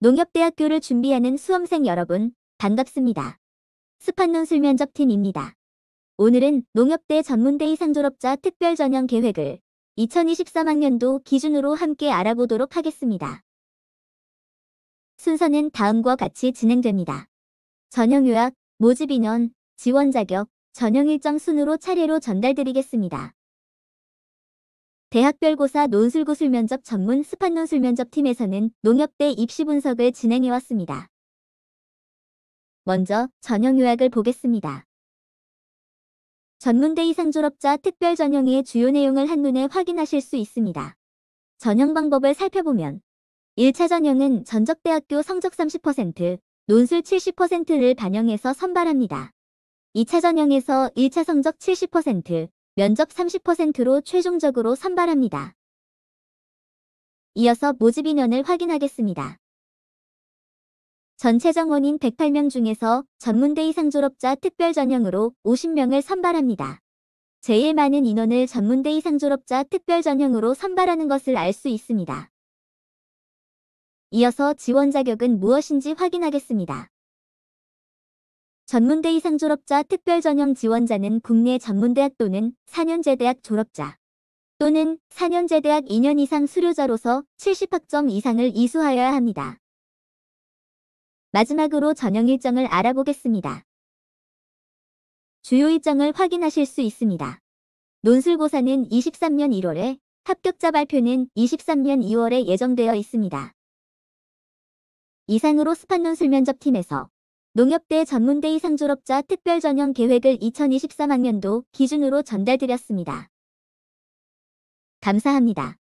농협대학교를 준비하는 수험생 여러분, 반갑습니다. 스판논술 면접팀입니다. 오늘은 농협대 전문대 이상 졸업자 특별 전형 계획을 2023학년도 기준으로 함께 알아보도록 하겠습니다. 순서는 다음과 같이 진행됩니다. 전형 요약, 모집 인원, 지원 자격, 전형 일정 순으로 차례로 전달드리겠습니다. 대학별고사 논술구술 면접 전문 스판논술 면접팀에서는 농협대 입시 분석을 진행해왔습니다. 먼저 전형 요약을 보겠습니다. 전문대 이상 졸업자 특별 전형의 주요 내용을 한눈에 확인하실 수 있습니다. 전형 방법을 살펴보면 1차 전형은 전적대학교 성적 30%, 논술 70%를 반영해서 선발합니다. 2차 전형에서 1차 성적 70%, 면접 30%로 최종적으로 선발합니다. 이어서 모집 인원을 확인하겠습니다. 전체 정원인 108명 중에서 전문대 이상 졸업자 특별 전형으로 50명을 선발합니다. 제일 많은 인원을 전문대 이상 졸업자 특별 전형으로 선발하는 것을 알 수 있습니다. 이어서 지원 자격은 무엇인지 확인하겠습니다. 전문대 이상 졸업자 특별 전형 지원자는 국내 전문대학 또는 4년제 대학 졸업자 또는 4년제 대학 2년 이상 수료자로서 70학점 이상을 이수하여야 합니다. 마지막으로 전형 일정을 알아보겠습니다. 주요 일정을 확인하실 수 있습니다. 논술고사는 23년 1월에, 합격자 발표는 23년 2월에 예정되어 있습니다. 이상으로 스판논술 면접팀에서 농협대 전문대 이상 졸업자 특별 전형 계획을 2023학년도 기준으로 전달드렸습니다. 감사합니다.